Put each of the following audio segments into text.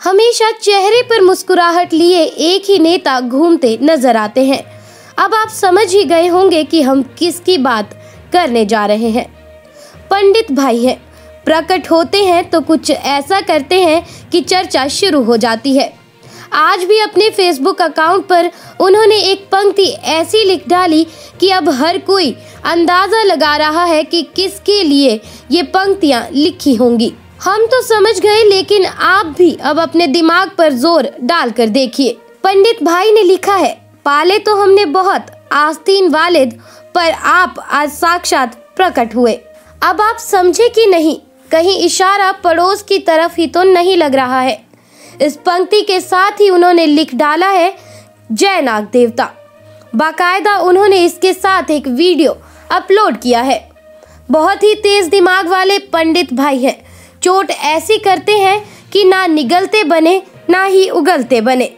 हमेशा चेहरे पर मुस्कुराहट लिए एक ही नेता घूमते नज़र आते हैं। अब आप समझ ही गए होंगे कि हम किसकी बात करने जा रहे हैं। पंडित भाई हैं। प्रकट होते हैं तो कुछ ऐसा करते हैं कि चर्चा शुरू हो जाती है। आज भी अपने फेसबुक अकाउंट पर उन्होंने एक पंक्ति ऐसी लिख डाली कि अब हर कोई अंदाज़ा लगा रहा है कि किसके लिए ये पंक्तियाँ लिखी होंगी। हम तो समझ गए, लेकिन आप भी अब अपने दिमाग पर ज़ोर डालकर देखिए। पंडित भाई ने लिखा है, पाले तो हमने बहुत, आस्तीन वालिद, पर आप आज साक्षात प्रकट हुए। अब आप समझे कि नहीं, कहीं इशारा पड़ोस की तरफ़ ही तो नहीं लग रहा है। इस पंक्ति के साथ ही उन्होंने लिख डाला है, जय नाग देवता। बाकायदा उन्होंने इसके साथ एक वीडियो अपलोड किया है। बहुत ही तेज दिमाग वाले पंडित भाई हैं। चोट ऐसी करते हैं कि ना निगलते बने, ना ही उगलते बने।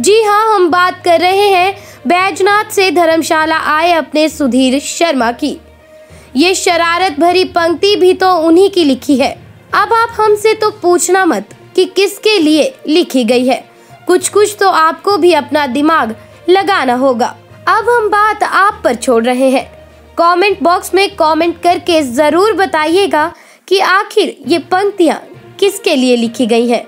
जी हाँ हम बात कर रहे हैं बैजनाथ से धर्मशाला आए अपने सुधीर शर्मा की। ये शरारत भरी पंक्ति भी तो उन्हीं की लिखी है। अब आप हमसे तो पूछना मत कि किसके लिए लिखी गई है। कुछ कुछ तो आपको भी अपना दिमाग लगाना होगा। अब हम बात आप पर छोड़ रहे हैं। कमेंट बॉक्स में कमेंट करके ज़रूर बताइएगा कि आखिर ये पंक्तियाँ किसके लिए लिखी गई हैं?